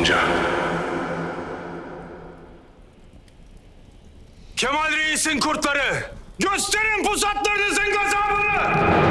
amca. Kemal Reis'in kurtları! Gösterin pusatlarınızın gazabını!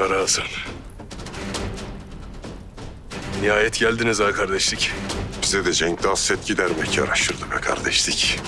Kara Hasan. Nihayet geldiniz ha kardeşlik. Bize de cenkte hasret gidermek yaraşırdı be kardeşlik.